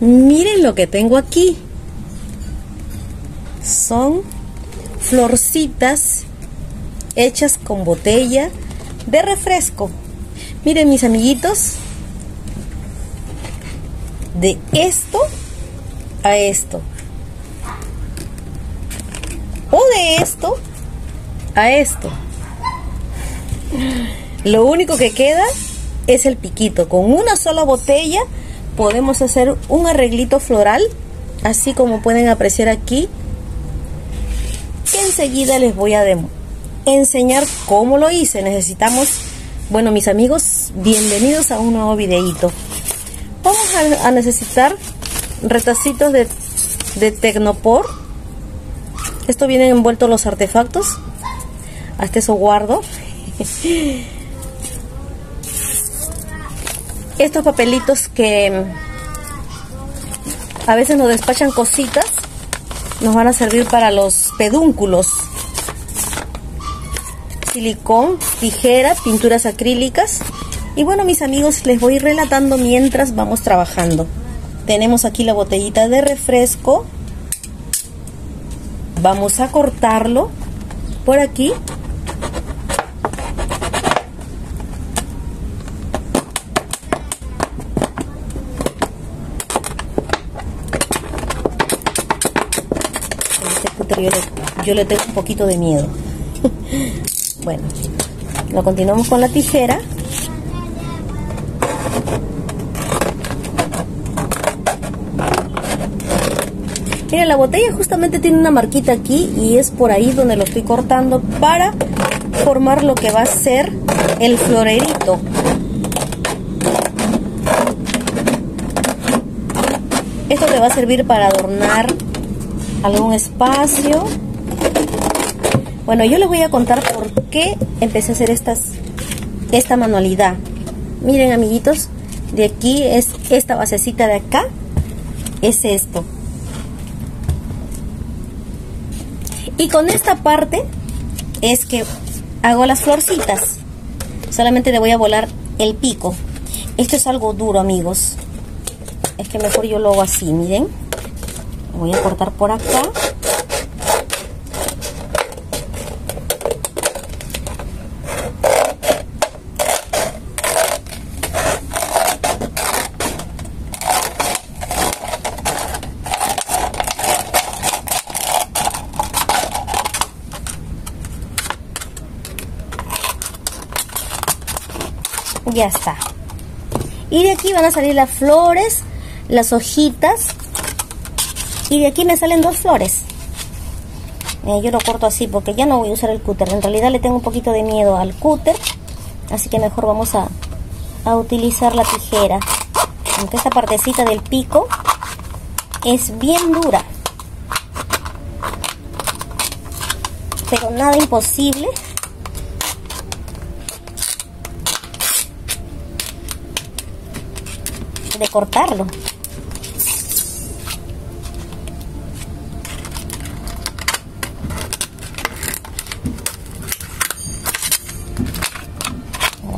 Miren lo que tengo aquí. Son florcitas hechas con botella de refresco. Miren mis amiguitos. De esto a esto. O de esto a esto. Lo único que queda es el piquito. Con una sola botella podemos hacer un arreglito floral, así como pueden apreciar aquí. Enseguida les voy a enseñar cómo lo hice. Necesitamos, bueno mis amigos, bienvenidos a un nuevo videito. Vamos a, necesitar retacitos de, de Tecnopor. Esto vienen envueltos los artefactos. Hasta eso guardo. Estos papelitos que a veces nos despachan cositas, nos van a servir para los pedúnculos. Silicón, tijera, pinturas acrílicas. Y bueno, mis amigos, les voy relatando mientras vamos trabajando. Tenemos aquí la botellita de refresco. Vamos a cortarlo por aquí yo le, tengo un poquito de miedo. bueno, lo continuamos con la tijera. Mira, la botella justamente tiene una marquita aquí y es por ahí donde lo estoy cortando para formar lo que va a ser el florerito. Esto te va a servir para adornar algún espacio. Bueno, yo les voy a contar por qué empecé a hacer estas, esta manualidad. Miren, amiguitos, de aquí es esta basecita de acá, es esto. Y con esta parte es que hago las florcitas. Solamente le voy a volar el pico. Esto es algo duro, amigos. Es que mejor yo lo hago así, miren voy a cortar por acá. Ya está. Y de aquí van a salir las flores las hojitas y de aquí me salen dos flores. Eh, yo lo corto así porque ya no voy a usar el cúter. En realidad le tengo un poquito de miedo al cúter así que mejor vamos a, a utilizar la tijera. Aunque esta partecita del pico es bien dura. Pero nada imposible. De cortarlo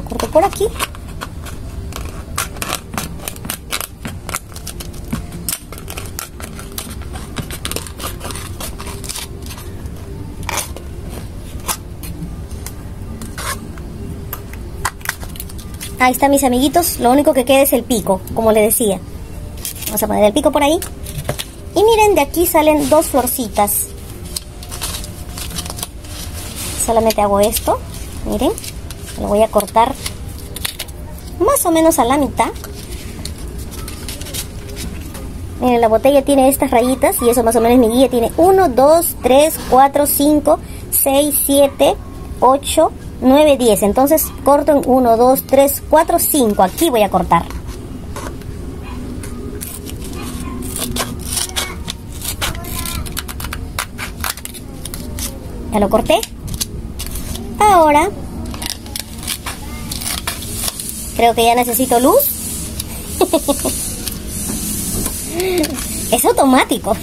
por aquí. Ahí está mis amiguitos, lo único que queda es el pico, como les decía. Vamos a poner el pico por ahí. Y miren, de aquí salen dos florcitas. Solamente hago esto, miren. Lo voy a cortar más o menos a la mitad. Miren, la botella tiene estas rayitas y eso más o menos mi guía tiene 1, 2, 3, 4, 5, 6, 7, 8, 9, 10. Entonces corto en 1, 2, 3, 4, 5. Aquí voy a cortar. Ya lo corté. Ahora Creo que ya necesito luz. es automático.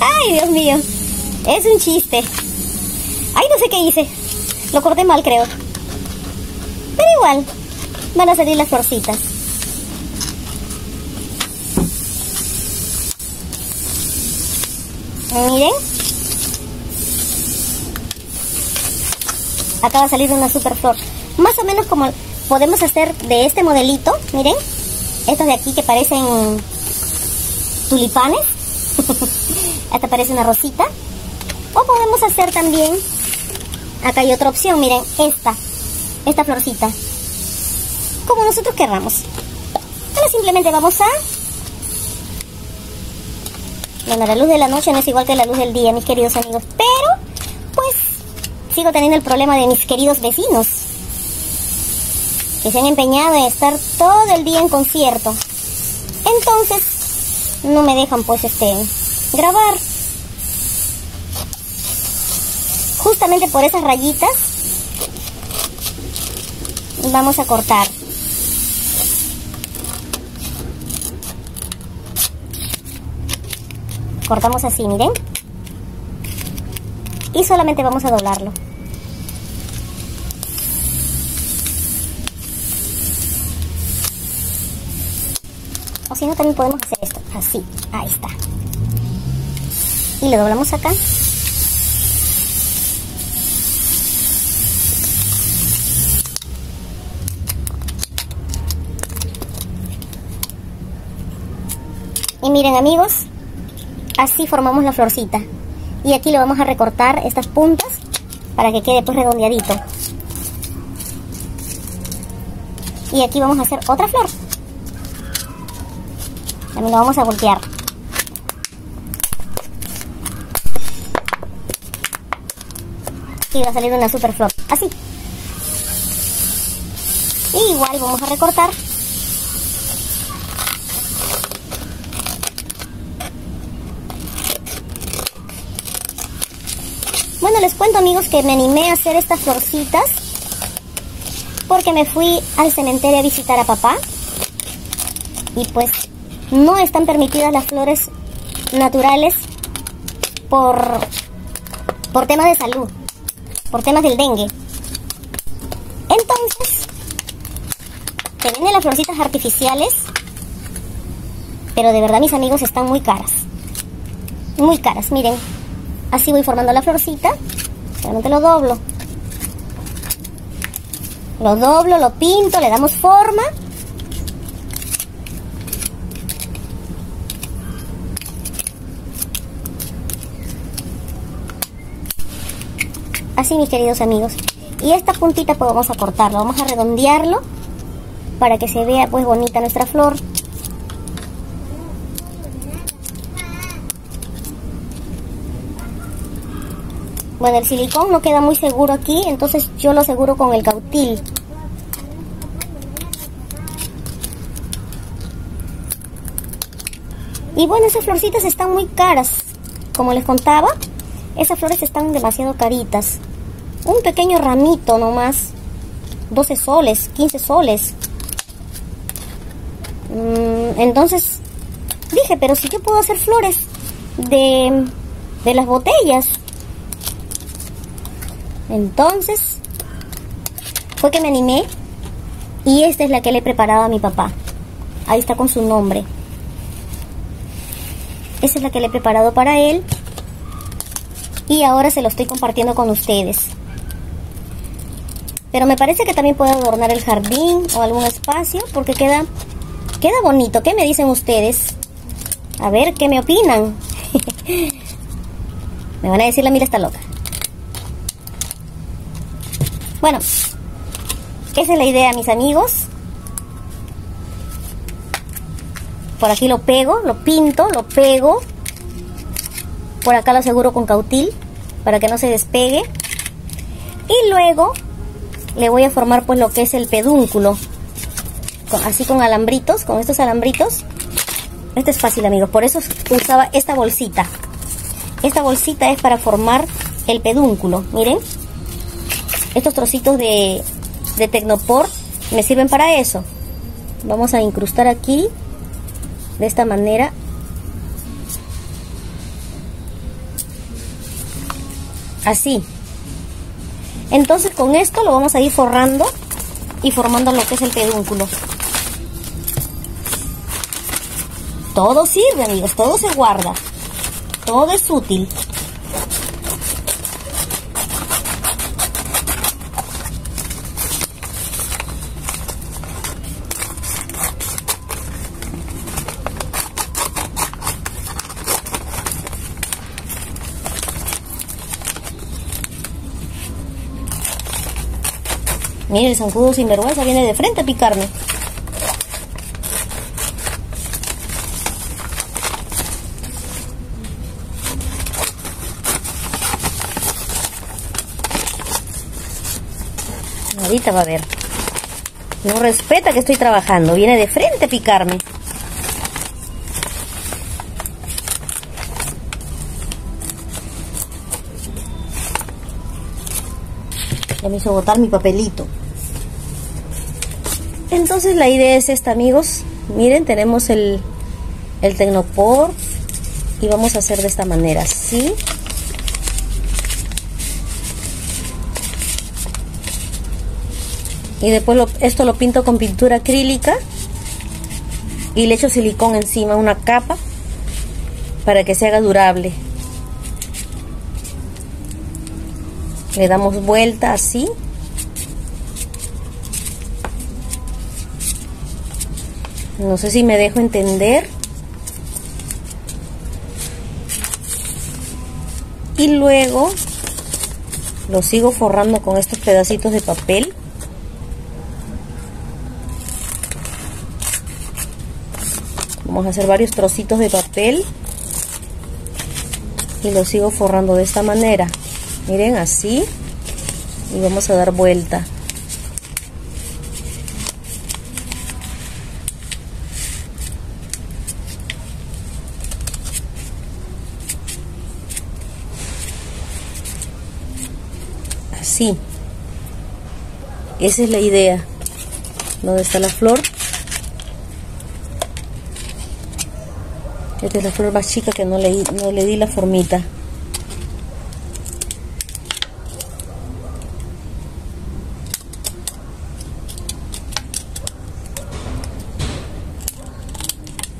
Ay, Dios mío. Es un chiste. Ay, no sé qué hice. Lo corté mal, creo. Pero igual, van a salir las florcitas. Miren. Acaba de salir una super flor. Más o menos como podemos hacer de este modelito. Miren. Estos de aquí que parecen tulipanes. Hasta parece una rosita. O podemos hacer también, acá hay otra opción, miren, esta, esta florcita. Como nosotros querramos. Ahora simplemente vamos a... Bueno, la luz de la noche no es igual que la luz del día, mis queridos amigos. Pero, sigo teniendo el problema de mis queridos vecinos. Que se han empeñado en estar todo el día en concierto. Entonces, no me dejan, pues, este, grabar. justamente por esas rayitas vamos a cortar. Cortamos así, miren. Y solamente vamos a doblarlo. O si no, también podemos hacer esto. Así. Ahí está. Y lo doblamos acá. Y miren amigos, así formamos la florcita. Y aquí le vamos a recortar estas puntas para que quede pues redondeadito. Y aquí vamos a hacer otra flor. También lo vamos a voltear. Y va a salir una super flor. Así. Y igual vamos a recortar Bueno, les cuento amigos que me animé a hacer estas florcitas porque me fui al cementerio a visitar a papá y pues no están permitidas las flores naturales por, por temas de salud, por temas del dengue. Entonces, te vienen las florcitas artificiales, pero de verdad mis amigos están muy caras. Muy caras, miren, Así voy formando la florcita. Solamente lo doblo. Lo doblo, lo pinto, le damos forma. Así mis queridos amigos. Y esta puntita pues vamos a cortarlo, vamos a redondearlo para que se vea pues bonita nuestra flor. Bueno, el silicón no queda muy seguro aquí, entonces yo lo aseguro con el cautil. Y bueno, esas florcitas están muy caras. Como les contaba, esas flores están demasiado caritas. Un pequeño ramito nomás. 12 soles, 15 soles. Mm, entonces, dije, pero si yo puedo hacer flores de, de las botellas. Entonces, fue que me animé y esta es la que le he preparado a mi papá. Ahí está con su nombre. Esa es la que le he preparado para él. Y ahora se lo estoy compartiendo con ustedes. Pero me parece que también puedo adornar el jardín o algún espacio porque queda, queda bonito. ¿Qué me dicen ustedes? A ver, ¿qué me opinan? me van a decir la mira está loca. Bueno, esa es la idea, mis amigos. Por aquí lo pego, lo pinto, lo pego. Por acá lo aseguro con cautil para que no se despegue. Y luego le voy a formar pues lo que es el pedúnculo. así con alambritos, con estos alambritos. Esto es fácil amigos, por eso usaba esta bolsita. Esta bolsita es para formar el pedúnculo, miren estos trocitos de, de Tecnopor me sirven para eso. Vamos a incrustar aquí de esta manera. Así. Entonces con esto lo vamos a ir forrando y formando lo que es el pedúnculo. Todo sirve, amigos, todo se guarda. todo es útil. Mire, el zancudo sin vergüenza viene de frente a picarme. Ahorita va a ver. No respeta que estoy trabajando. Viene de frente a picarme. Ya me hizo botar mi papelito. Entonces la idea es esta, amigos. Miren, tenemos el, el Tecnopor y vamos a hacer de esta manera, ¿sí? Y después esto lo pinto con pintura acrílica y le echo silicón encima, una capa, para que se haga durable. Le damos vuelta así No sé si me dejo entender. Y luego lo sigo forrando con estos pedacitos de papel. Vamos a hacer varios trocitos de papel. Y lo sigo forrando de esta manera. Miren, así. Y vamos a dar vuelta. Esa es la idea. ¿Dónde está la flor? Esta es la flor más chica que no le, no le di la formita.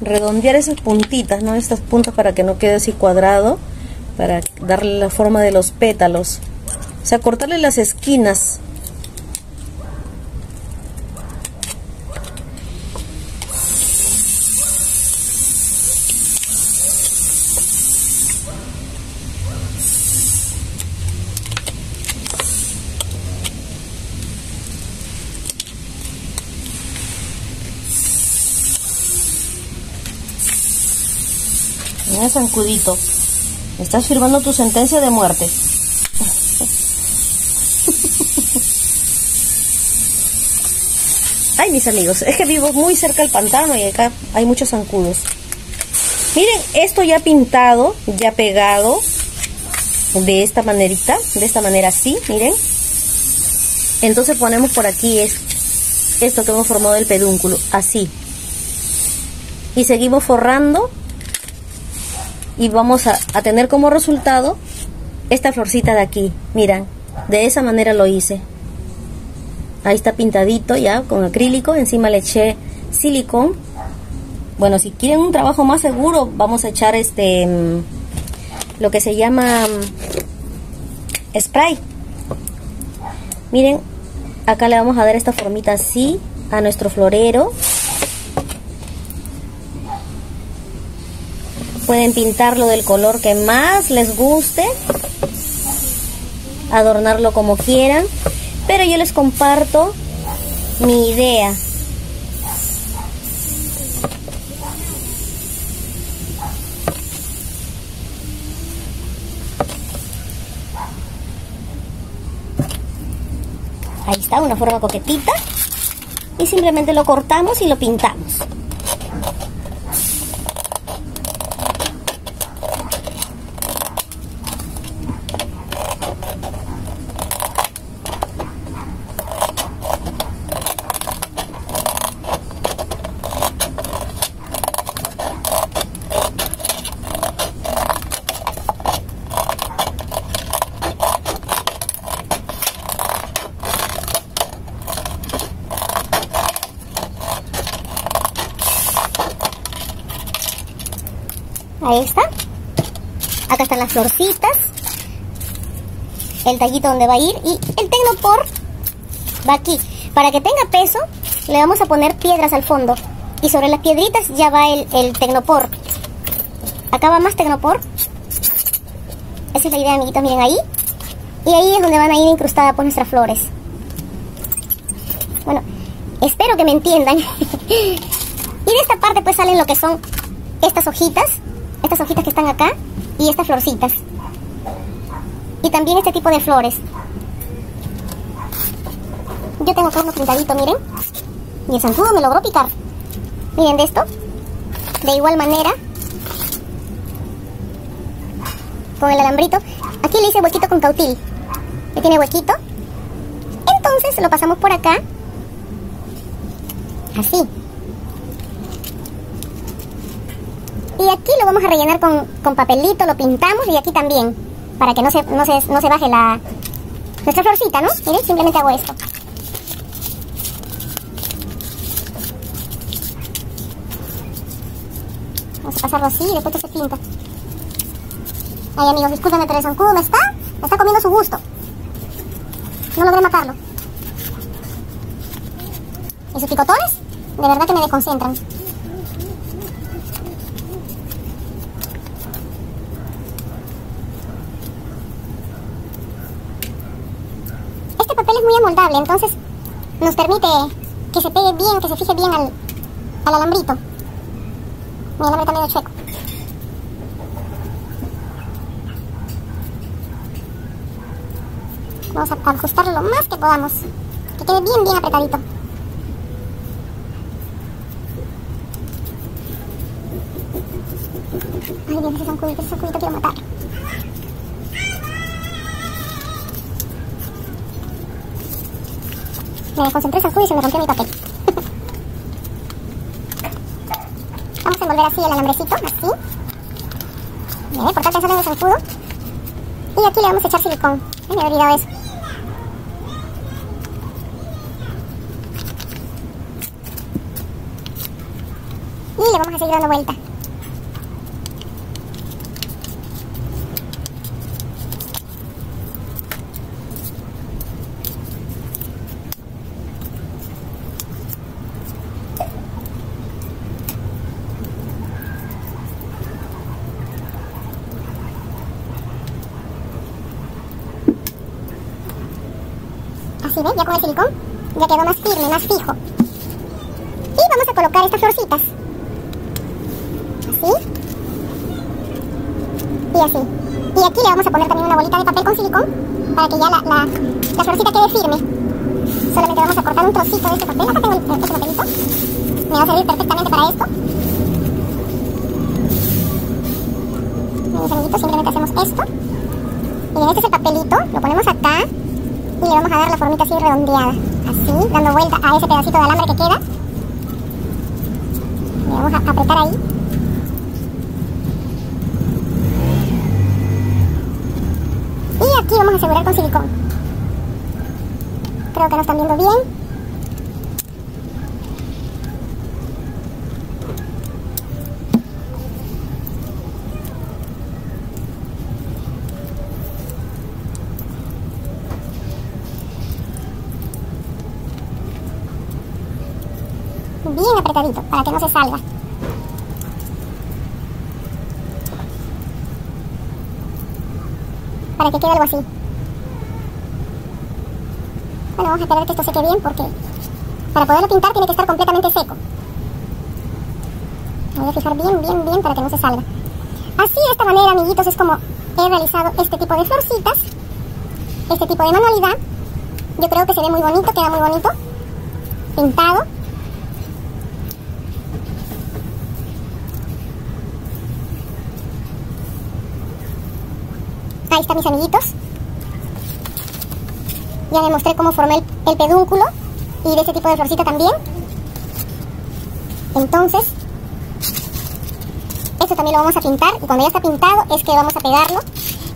redondear esas puntitas, ¿no? Estas puntas para que no quede así cuadrado, para darle la forma de los pétalos. O sea, cortarle las esquinas. Mira, zancudito. Estás firmando tu sentencia de muerte. Ay, mis amigos, es que vivo muy cerca del pantano y acá hay muchos zancudos. Miren, esto ya pintado, ya pegado de esta manerita, de esta manera así, miren. Entonces ponemos por aquí es, esto que hemos formado el pedúnculo, así. Y seguimos forrando y vamos a, a tener como resultado esta florcita de aquí, miren, de esa manera lo hice. Ahí está pintadito ya con acrílico. Encima le eché silicón. Bueno, si quieren un trabajo más seguro, vamos a echar este mm, lo que se llama mm, spray. Miren, acá le vamos a dar esta formita así a nuestro florero. Pueden pintarlo del color que más les guste. Adornarlo como quieran. Pero yo les comparto mi idea. Ahí está, una forma coquetita. Y simplemente lo cortamos y lo pintamos. Ahí está. acá están las florcitas, el tallito donde va a ir y el tecnopor va aquí. Para que tenga peso, le vamos a poner piedras al fondo y sobre las piedritas ya va el, tecnopor. Acá va más tecnopor. Esa es la idea, amiguitos, miren ahí. Y ahí es donde van a ir incrustadas por nuestras flores. Bueno, espero que me entiendan. y de esta parte pues salen lo que son estas hojitas, estas hojitas que están acá y estas florcitas. Y también este tipo de flores. Yo tengo acá uno pintadito, miren. Y el zancudo me logró picar. Miren de esto. De igual manera. Con el alambrito. Aquí le hice huequito con cautil. Que tiene huequito. Entonces lo pasamos por acá. Así. Y aquí lo vamos a rellenar con, con papelito, lo pintamos y aquí también. Para que no se, no se, no se baje la, nuestra florcita, ¿no? Miren, simplemente hago esto. Vamos a pasarlo así y después se pinta. Ay, amigos, discúlpenme, pero el zancudo me está, me está comiendo su gusto. No logré matarlo. Y sus picotones, de verdad que me desconcentran. Este papel entonces nos permite que se pegue bien, que se fije bien al, al alambrito. Mi alambre está medio chueco. Vamos a ajustarlo lo más que podamos. Que quede bien, bien apretadito. Me concentré zancudo y se me rompió mi papel. Vamos a envolver así el alambrecito, así. Bien, por tanto sale de zancudo. Y aquí le vamos a echar silicón. Me había olvidado eso. Y le vamos a seguir dando vuelta. Ya con el silicón ya quedó más firme, más fijo. Y vamos a colocar estas florcitas. Así. Y así. Y aquí le vamos a poner también una bolita de papel con silicón para que ya la, la, la florcita quede firme. Solamente vamos a cortar un trocito de este papel. Acá tengo el, este papelito. Me va a servir perfectamente para esto. Mis amiguitos, simplemente hacemos esto. Miren, este es el papelito. Lo ponemos acá y le vamos a dar la formita así redondeada. Así, dando vuelta a ese pedacito de alambre que queda. Le vamos a apretar ahí. Y aquí vamos a asegurar con silicón. Creo que nos están viendo bien. bien no se salga. Para que quede algo así. Bueno, vamos a esperar que esto seque bien porque para poderlo pintar tiene que estar completamente seco. Voy a fijar bien, bien, bien para que no se salga. Así, de esta manera, amiguitos, es como he realizado este tipo de florcitas. Este tipo de manualidad. Yo creo que se ve muy bonito, queda muy bonito. Pintado. Ahí están mis amiguitos. Ya les mostré cómo formé el, el pedúnculo y de este tipo de florcita también. Entonces, esto también lo vamos a pintar y cuando ya está pintado es que vamos a pegarlo.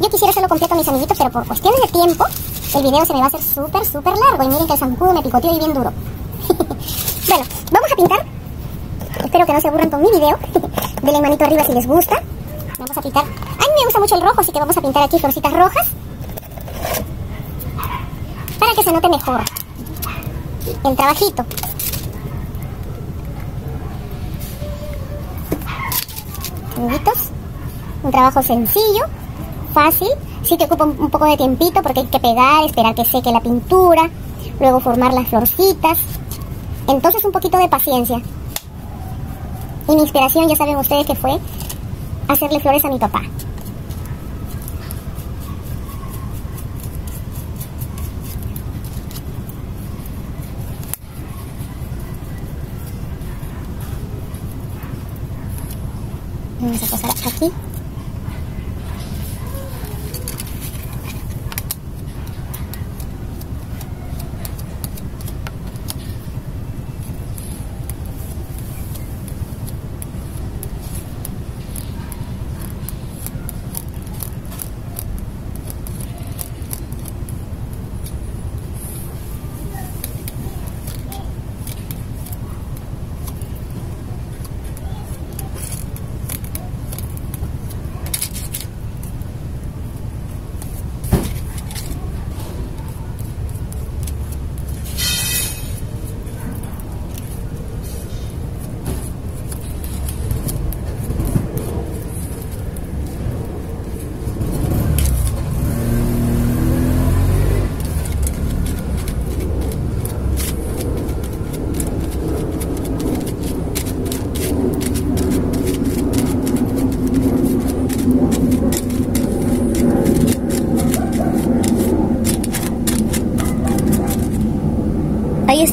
Yo quisiera hacerlo completo mis amiguitos, pero por cuestiones de tiempo el video se me va a hacer súper, súper largo. Y miren que el zancudo me picoteó y bien duro. bueno, vamos a pintar. Espero que no se aburran con mi video. Denle manito arriba si les gusta. Vamos a pintar. ¡Ay, me gusta mucho el rojo, así que vamos a pintar aquí florcitas rojas. Para que se note mejor el trabajito. Amiguitos, un trabajo sencillo, fácil. Sí te ocupa un poco de tiempito porque hay que pegar, esperar que seque la pintura, luego formar las florcitas. Entonces un poquito de paciencia. Y mi inspiración, ya saben ustedes que fue hacerle flores a mi papá. Vamos a pasar aquí. Ahí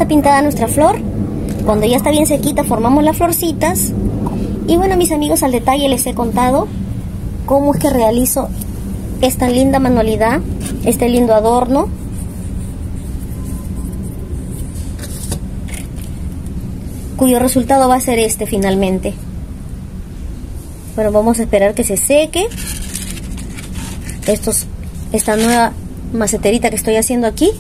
pintada nuestra flor. Cuando ya está bien sequita formamos las florcitas. Y bueno mis amigos al detalle les he contado cómo es que realizo esta linda manualidad, este lindo adorno. Cuyo resultado va a ser este finalmente. Bueno, vamos a esperar que se seque. Estos, esta nueva maceterita que estoy haciendo aquí.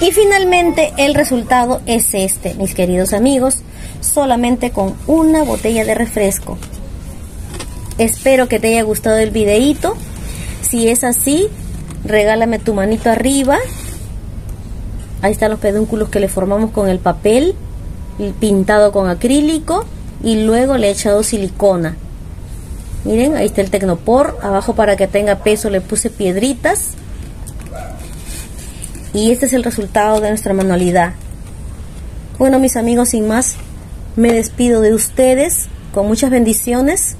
Y finalmente el resultado es este, mis queridos amigos, solamente con una botella de refresco. Espero que te haya gustado el videito. Si es así, regálame tu manito arriba. Ahí están los pedúnculos que le formamos con el papel pintado con acrílico y luego le he echado silicona. Miren, ahí está el Tecnopor. Abajo para que tenga peso le puse piedritas y este es el resultado de nuestra manualidad. Bueno, mis amigos, sin más, me despido de ustedes con muchas bendiciones.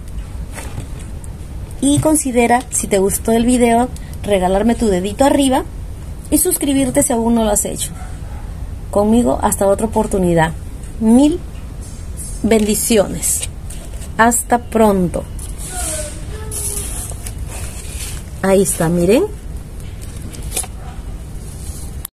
Y considera, si te gustó el video, regalarme tu dedito arriba y suscribirte si aún no lo has hecho. Conmigo hasta otra oportunidad. Mil bendiciones. Hasta pronto. Ahí está, miren.